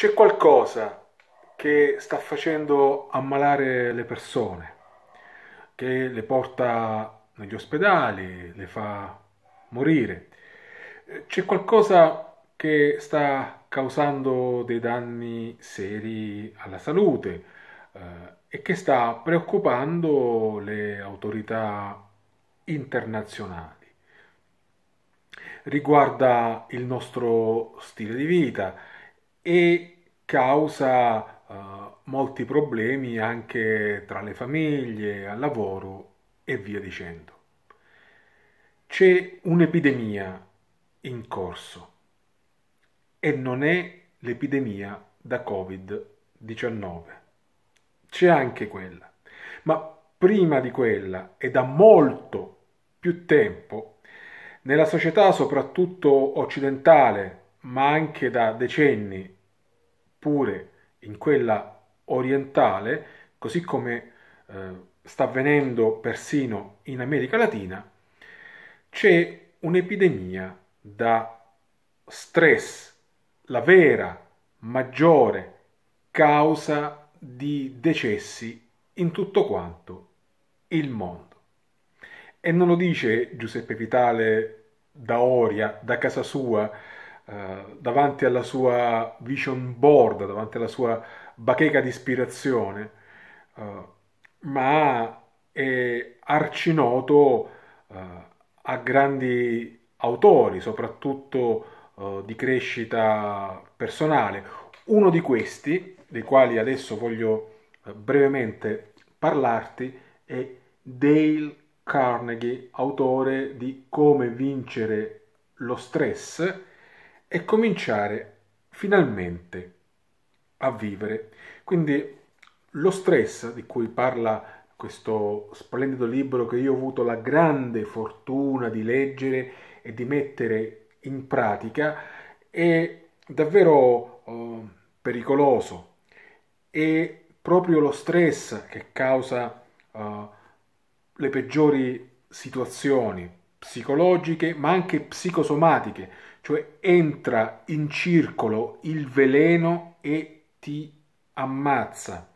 C'è qualcosa che sta facendo ammalare le persone, che le porta negli ospedali, le fa morire. C'è qualcosa che sta causando dei danni seri alla salute eh, e che sta preoccupando le autorità internazionali. Riguarda il nostro stile di vita e causa uh, molti problemi anche tra le famiglie, al lavoro e via dicendo. C'è un'epidemia in corso e non è l'epidemia da Covid-19. C'è anche quella, ma prima di quella e da molto più tempo, nella società soprattutto occidentale, ma anche da decenni, pure in quella orientale, così come eh, sta avvenendo persino in America Latina, c'è un'epidemia da stress, la vera, maggiore causa di decessi in tutto quanto il mondo. E non lo dice Giuseppe Vitale da Oria, da casa sua, eh, davanti alla sua vision board, davanti alla sua bacheca di ispirazione, eh, ma è arcinoto eh, a grandi autori, soprattutto eh, di crescita personale. Uno di questi, dei quali adesso voglio brevemente parlarti, è Dale Carnegie, autore di Come vincere lo stress e cominciare finalmente a vivere. Quindi lo stress di cui parla questo splendido libro che io ho avuto la grande fortuna di leggere e di mettere in pratica è davvero eh, pericoloso. È proprio lo stress che causa eh, le peggiori situazioni psicologiche ma anche psicosomatiche, cioè entra in circolo il veleno e ti ammazza.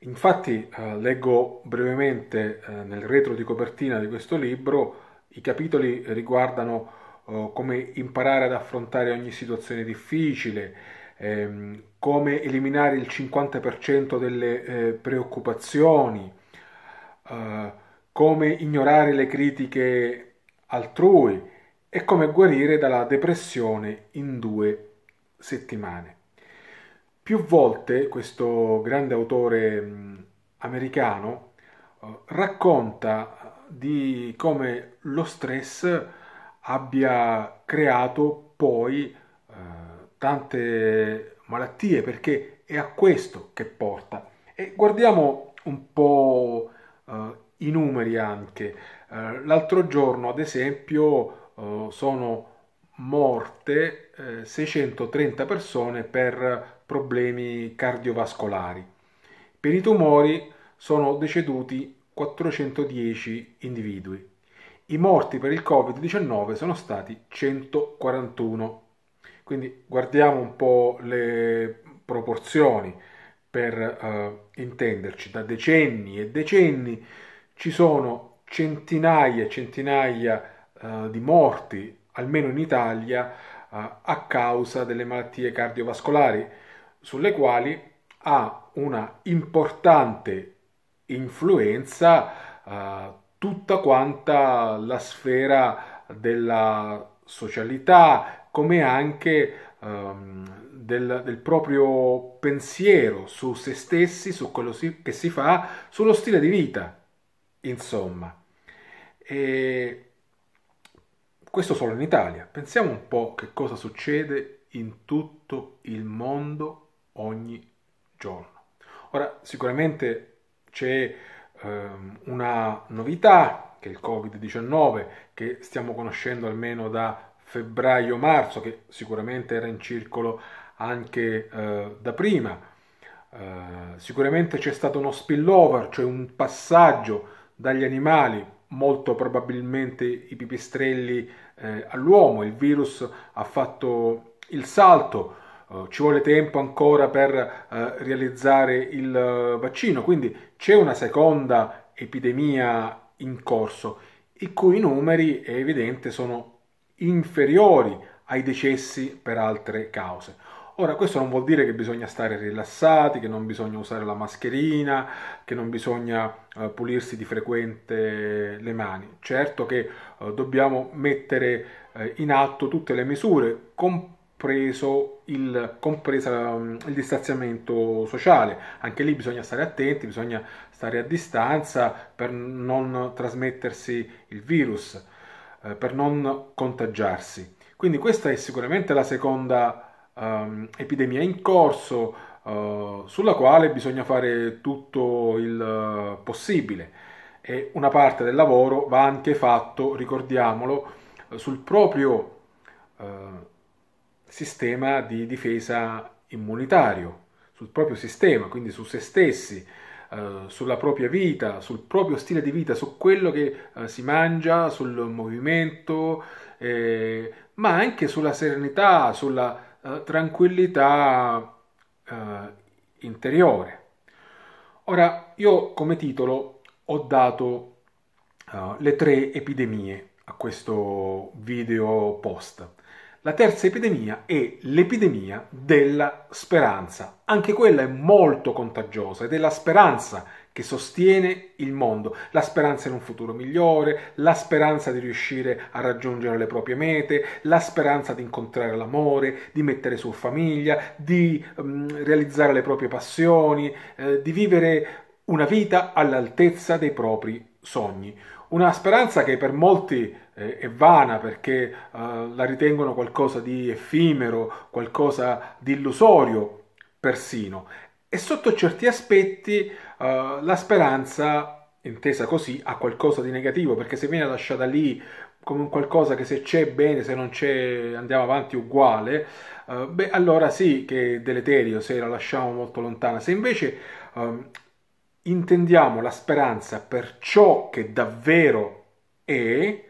Infatti eh, leggo brevemente eh, nel retro di copertina di questo libro i capitoli riguardano eh, come imparare ad affrontare ogni situazione difficile, ehm, come eliminare il 50% delle eh, preoccupazioni, eh, come ignorare le critiche altrui e come guarire dalla depressione in due settimane. Più volte questo grande autore mh, americano uh, racconta di come lo stress abbia creato poi uh, tante malattie perché è a questo che porta. E guardiamo un po' uh, i numeri anche. l'altro giorno, ad esempio, sono morte 630 persone per problemi cardiovascolari. Per i tumori sono deceduti 410 individui. I morti per il Covid-19 sono stati 141. Quindi guardiamo un po' le proporzioni per eh, intenderci. Da decenni e decenni ci sono centinaia e centinaia eh, di morti, almeno in Italia, eh, a causa delle malattie cardiovascolari sulle quali ha una importante influenza eh, tutta quanta la sfera della socialità, come anche ehm, del, del, proprio pensiero su se stessi, su quello si, che si fa, sullo stile di vita, insomma. E questo solo in Italia. Pensiamo un po' che cosa succede in tutto il mondo ogni giorno. Ora, sicuramente c'è ehm, una novità, che è il Covid-19, che stiamo conoscendo almeno da febbraio-marzo, che sicuramente era in circolo anche eh, da prima. Uh, sicuramente c'è stato uno spillover, cioè un passaggio dagli animali, molto probabilmente i pipistrelli eh, all'uomo. Il virus ha fatto il salto uh, ci vuole tempo ancora per uh, realizzare il uh, vaccino, quindi c'è una seconda epidemia in corso, i cui numeri è evidente sono inferiori ai decessi per altre cause. Ora, questo non vuol dire che bisogna stare rilassati, che non bisogna usare la mascherina, che non bisogna uh, pulirsi di frequente le mani. Certo che uh, dobbiamo mettere uh, in atto tutte le misure, compreso il, compresa um, il distanziamento sociale. Anche lì bisogna stare attenti, bisogna stare a distanza per non trasmettersi il virus, per non contagiarsi. Quindi questa è sicuramente la seconda um, epidemia in corso uh, sulla quale bisogna fare tutto il uh, possibile. E una parte del lavoro va anche fatto, ricordiamolo, sul proprio uh, sistema di difesa immunitario, sul proprio sistema, quindi su se stessi, sulla propria vita, sul proprio stile di vita, su quello che si mangia, sul movimento, eh, ma anche sulla serenità, sulla eh, tranquillità eh, interiore. Ora, io come titolo ho dato uh, le tre epidemie a questo video post. La terza epidemia è l'epidemia della speranza. Anche quella è molto contagiosa ed è la speranza che sostiene il mondo, la speranza in un futuro migliore, la speranza di riuscire a raggiungere le proprie mete, la speranza di incontrare l'amore, di mettere su famiglia, di um, realizzare le proprie passioni, eh, di vivere una vita all'altezza dei propri sogni. Una speranza che per molti eh, è vana perché eh, la ritengono qualcosa di effimero, qualcosa di illusorio persino e sotto certi aspetti uh, la speranza, intesa così, ha qualcosa di negativo, perché se viene lasciata lì come qualcosa che se c'è bene, se non c'è andiamo avanti uguale, uh, beh allora sì che è deleterio se la lasciamo molto lontana. Se invece uh, intendiamo la speranza per ciò che davvero è,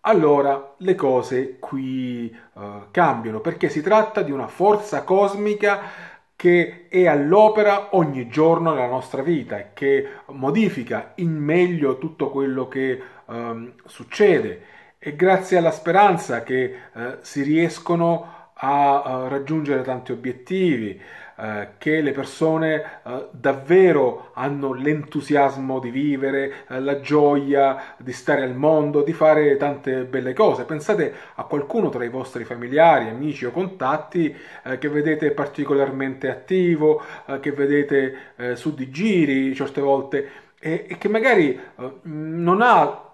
allora le cose qui uh, cambiano, perché si tratta di una forza cosmica che è all'opera ogni giorno nella nostra vita e che modifica in meglio tutto quello che um, succede. È grazie alla speranza che uh, si riescono a uh, raggiungere tanti obiettivi, eh, che le persone eh, davvero hanno l'entusiasmo di vivere, eh, la gioia di stare al mondo, di fare tante belle cose. Pensate a qualcuno tra i vostri familiari, amici o contatti eh, che vedete particolarmente attivo, eh, che vedete su di giri certe volte e, e che magari non ha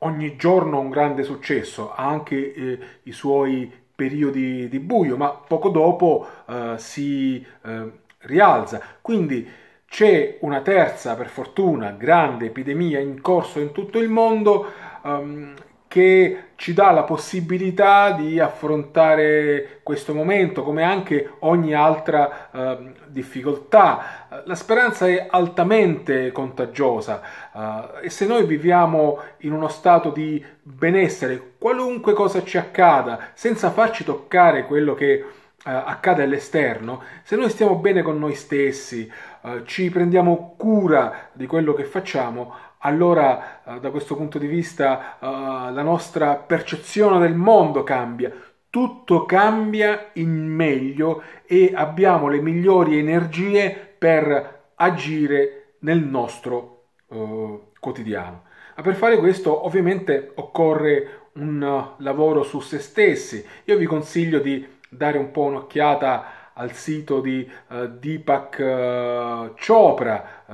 ogni giorno un grande successo, ha anche eh, i suoi periodi di buio, ma poco dopo eh, si eh, rialza. Quindi c'è una terza, per fortuna, grande epidemia in corso in tutto il mondo um, che ci dà la possibilità di affrontare questo momento come anche ogni altra uh, difficoltà. La speranza è altamente contagiosa uh, e se noi viviamo in uno stato di benessere, qualunque cosa ci accada, senza farci toccare quello che uh, accade all'esterno, se noi stiamo bene con noi stessi, ci prendiamo cura di quello che facciamo, allora eh, da questo punto di vista eh, la nostra percezione del mondo cambia, tutto cambia in meglio e abbiamo le migliori energie per agire nel nostro eh, quotidiano. Ma per fare questo ovviamente occorre un lavoro su se stessi. Io vi consiglio di dare un po' un'occhiata al sito di uh, Deepak uh, Chopra,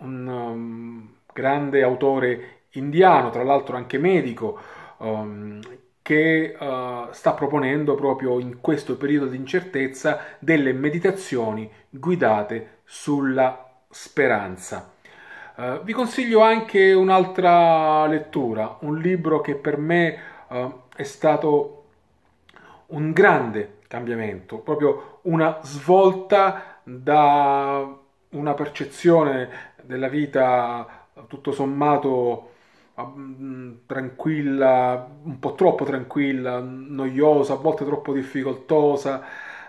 un um, grande autore indiano, tra l'altro anche medico, um, che uh, sta proponendo proprio in questo periodo di incertezza delle meditazioni guidate sulla speranza. Uh, vi consiglio anche un'altra lettura, un libro che per me uh, è stato un grande cambiamento, proprio una svolta da una percezione della vita tutto sommato mm, tranquilla, un po' troppo tranquilla, noiosa, a volte troppo difficoltosa,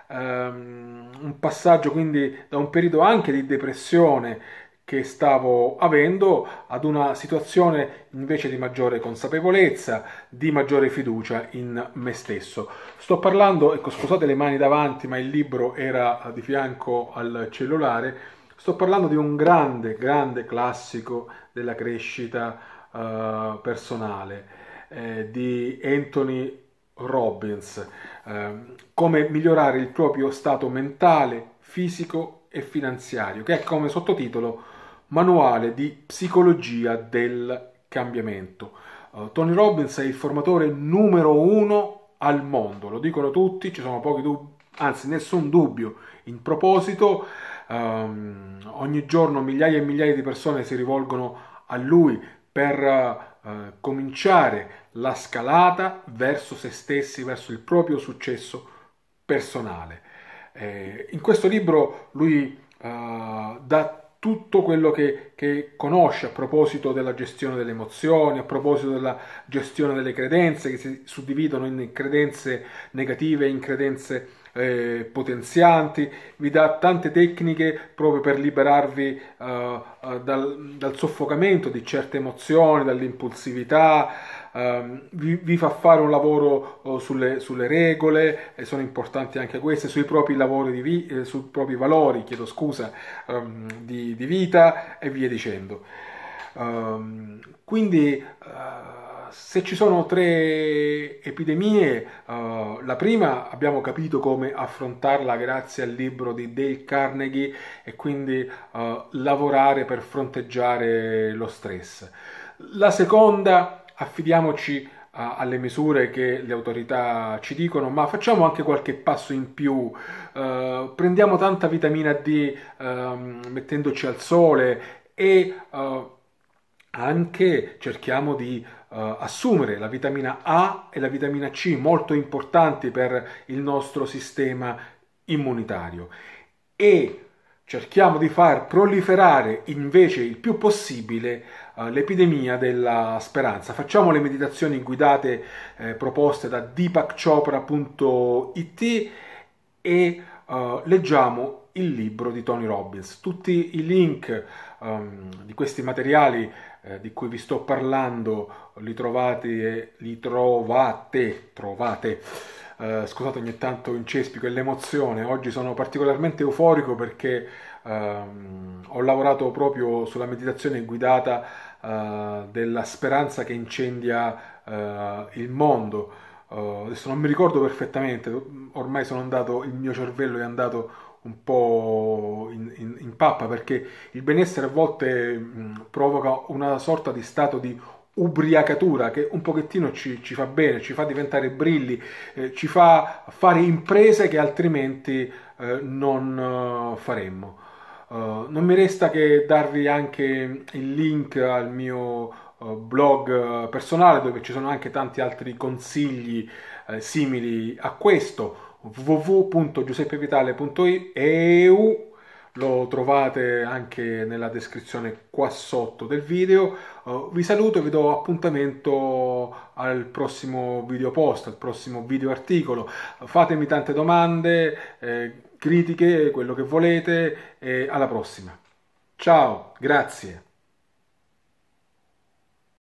ehm, un passaggio quindi da un periodo anche di depressione che stavo avendo ad una situazione invece di maggiore consapevolezza, di maggiore fiducia in me stesso. Sto parlando, ecco scusate le mani davanti, ma il libro era di fianco al cellulare, sto parlando di un grande, grande classico della crescita uh, personale, eh, di Anthony Robbins, eh, come migliorare il proprio stato mentale, fisico e finanziario, che è come sottotitolo Manuale di psicologia del cambiamento. Uh, Tony Robbins è il formatore numero uno al mondo, lo dicono tutti, ci sono pochi dubbi, anzi nessun dubbio in proposito. Um, ogni giorno migliaia e migliaia di persone si rivolgono a lui per uh, cominciare la scalata verso se stessi, verso il proprio successo personale. Eh, in questo libro lui uh, dà tutto quello che, che, conosce a proposito della gestione delle emozioni, a proposito della gestione delle credenze, che si suddividono in credenze negative e in credenze eh, potenzianti, vi dà tante tecniche proprio per liberarvi uh, uh, dal, dal, soffocamento di certe emozioni, dall'impulsività, uh, vi, vi, fa fare un lavoro oh, sulle, sulle, regole, e sono importanti anche queste, sui propri, lavori di eh, sui propri valori, chiedo scusa, um, di, di, vita e via dicendo. Um, quindi se ci sono tre epidemie, uh, la prima abbiamo capito come affrontarla grazie al libro di Dale Carnegie e quindi uh, lavorare per fronteggiare lo stress. La seconda, affidiamoci uh, alle misure che le autorità ci dicono, ma facciamo anche qualche passo in più, prendiamo tanta vitamina D ehm, mettendoci al sole e anche cerchiamo di uh, assumere la vitamina A e la vitamina C, molto importanti per il nostro sistema immunitario. E cerchiamo di far proliferare invece il più possibile uh, l'epidemia della speranza. Facciamo le meditazioni guidate eh, proposte da deepakchopra.it e uh, leggiamo il libro di Tony Robbins. Tutti i link um, di questi materiali eh, di cui vi sto parlando li trovate, li trovate, trovate. Eh, scusate ogni tanto incespico e l'emozione, oggi sono particolarmente euforico perché ehm, ho lavorato proprio sulla meditazione guidata eh, della speranza che incendia eh, il mondo. Uh, adesso non mi ricordo perfettamente, ormai sono andato, il mio cervello è andato un po' in, in, in pappa perché il benessere a volte mh, provoca una sorta di stato di ubriacatura che un pochettino ci, ci fa bene, ci fa diventare brilli, eh, ci fa fare imprese che altrimenti eh, non uh, faremmo. Uh, non mi resta che darvi anche il link al mio uh, blog personale dove ci sono anche tanti altri consigli simili a questo www.giuseppevitale.eu lo trovate anche nella descrizione qua sotto del video. Uh, vi saluto e vi do appuntamento al prossimo video post, al prossimo video articolo. Fatemi tante domande, eh, critiche, quello che volete e alla prossima. Ciao, grazie.